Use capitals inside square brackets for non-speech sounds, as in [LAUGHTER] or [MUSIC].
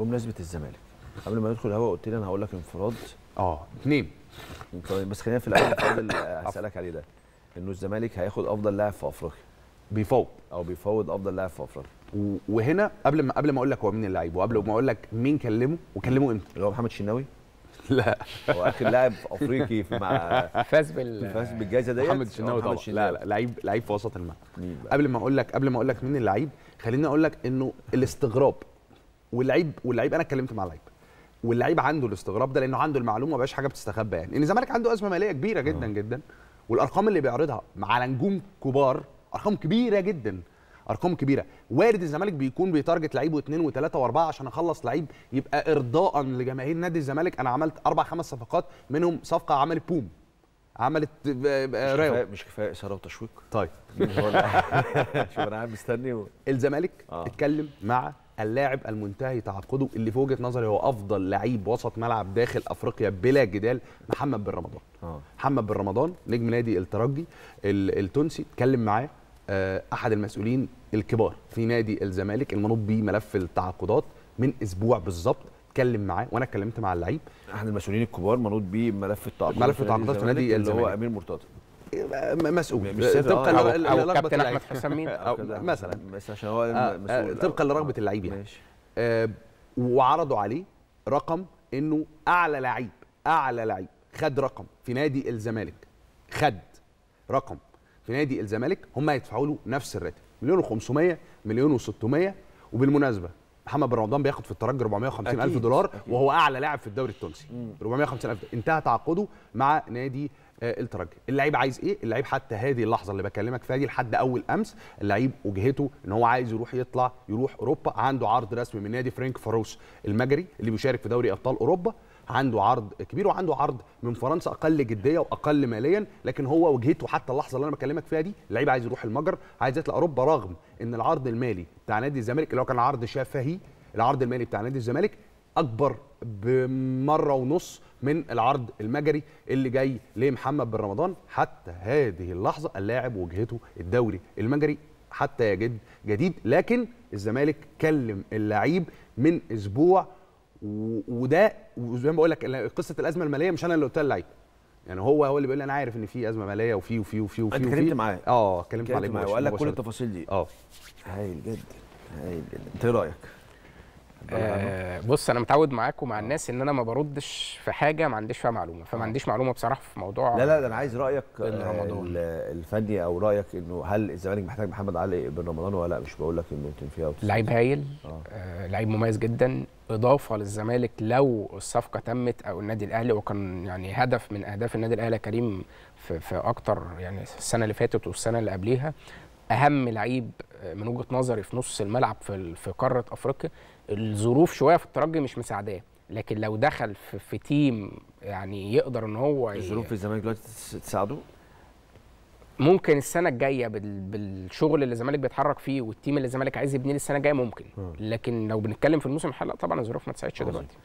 بمناسبة الزمالك قبل ما ندخل الهوا قلت لي أنا هقول لك انفراد. آه اثنين بس خلينا في الأول اللي [COUGHS] هسألك عليه ده إنه الزمالك هياخد أفضل لاعب في أفريقيا. بيفوق. أو بيفوض أفضل لاعب في أفريقيا. وهنا قبل ما قبل ما أقول لك هو مين اللعيب وقبل ما أقول لك مين كلمه وكلمه إمتى. اللي هو محمد شناوي؟ [LAUGHS] لا. هو آخر لاعب أفريقي في مع [LAUGHS] فاز بال فاز بالجائزة ديت؟ محمد الشناوي هو طبعا. لا لا لعيب لعيب في وسط الملعب؟ قبل ما أقول لك قبل ما أقول لك مين اللعيب خليني أقول لك إنه الاستغراب. واللعيب واللعيب أنا اتكلمت مع اللعيب. واللعيب عنده الاستغراب ده لأنه عنده المعلومة ما بقاش حاجة بتستخبى يعني. إن الزمالك عنده أزمة مالية كبيرة جدا جدا. والأرقام اللي بيعرضها على نجوم كبار أرقام كبيرة جدا أرقام كبيرة. وارد الزمالك بيكون بيتارجت لعيب واثنين وثلاثه وأربعة عشان أخلص لعيب يبقى ارضاء لجماهير نادي الزمالك. أنا عملت أربع خمس صفقات منهم صفقة عملت بوم. عملت آه، آه، مش راو كفايه مش كفاية إثارة وتشويق؟ طيب. [LAUGHS] شوف أنا قاعد مستني و... الزمالك آه. آه. اتكلم مع اللاعب المنتهي تعاقده اللي في وجهة نظري هو أفضل لعيب وسط ملعب داخل أفريقيا بلا جدال محمد بن رمضان. آه. محمد بن رمضان نجم نادي الترجي ال- التونسي اتكلم معاه آه، أحد المسؤولين الكبار في نادي الزمالك المنوط بيه ملف التعاقدات من أسبوع بالظبط اتكلم معاه وأنا اتكلمت مع اللعيب. أحد المسؤولين الكبار منوط بيه ملف التعاقدات ملف التعاقدات في نادي اللي هو الزمالك. أمير مرتضى. مسؤول. طبقا آه. أو, لر- أو لرغبة كابتن اللعيب. أحمد حسام مين. مثلا. بس عشان هو آه، مسؤول. آه، طبقا لرغبة اللعيب يعني. ماشي. آه، وعرضوا عليه رقم إنه أعلى لعيب أعلى لعيب. خد رقم في نادي الزمالك. خد رقم في نادي الزمالك. هم هيدفعوا له نفس الراتب. مليون و500 مليون و600 وبالمناسبة محمد بن رمضان بياخد في الترجي 450 ألف دولار. وهو أعلى لاعب في الدوري التونسي. 450 ألف انتهى تعاقده مع نادي آه، الترجي. اللعيب عايز إيه؟ اللعيب حتى هذه اللحظة اللي بكلمك فيها دي لحد أول أمس اللعيب وجهته إن هو عايز يروح يطلع يروح أوروبا. عنده عرض رسمي من نادي فرانك فاروس المجري اللي بيشارك في دوري أبطال أوروبا. عنده عرض كبير وعنده عرض من فرنسا أقل جدية وأقل ماليا لكن هو وجهته حتى اللحظة اللي أنا بكلمك فيها دي اللعيب عايز يروح المجر عايز يطلع أوروبا رغم إن العرض المالي بتاع نادي الزمالك اللي هو كان عرض شفهي العرض المالي بتاع نادي الزمالك أكبر بمرة ونص من العرض المجري اللي جاي لمحمد بن رمضان حتى هذه اللحظة اللاعب وجهته الدوري المجري حتى يجد جديد. لكن الزمالك كلم اللعيب من أسبوع وده وزي ما بقول لك قصة الأزمة المالية مش أنا اللي قلتها للعيب يعني هو هو اللي بيقول لي أنا عارف إن في أزمة مالية وفي وفي وفي وفي وفي. اتكلمت معاه؟ آه اتكلمت معاه وقال لك كل. التفاصيل دي آه هايل جدا هايل جدا أنت إيه رأيك؟ آه بص أنا متعود معاك ومع الناس إن أنا ما بردش في حاجة ما عنديش فيها معلومة فما عنديش معلومة بصراحة في موضوع لا لا ده أنا عايز رأيك آه، رمضان. ال- الفني أو رأيك إنه هل الزمالك محتاج محمد علي بن رمضان ولا لأ مش بقول لك إنه تنفيها. لعيب هايل آه. آه لعيب مميز جدا إضافة للزمالك لو الصفقة تمت أو النادي الأهلي وكان يعني هدف من أهداف النادي الأهلي كريم في, في أكتر يعني السنة اللي فاتت والسنة اللي قبليها أهم لعيب آه، من وجهة نظري في نص الملعب في في قارة أفريقيا الظروف شوية في الترجي مش مساعداه. لكن لو دخل في, في team يعني يقدر إن هو الظروف في الزمالك دلوقتي تس- تساعده؟ ممكن السنة الجاية بال... بالشغل اللي الزمالك بيتحرك فيه وال team اللي الزمالك عايز يبنيه السنة الجاية ممكن. لكن لو بنتكلم في الموسم الحالي طبعا الظروف ما تساعدش. دلوقتي.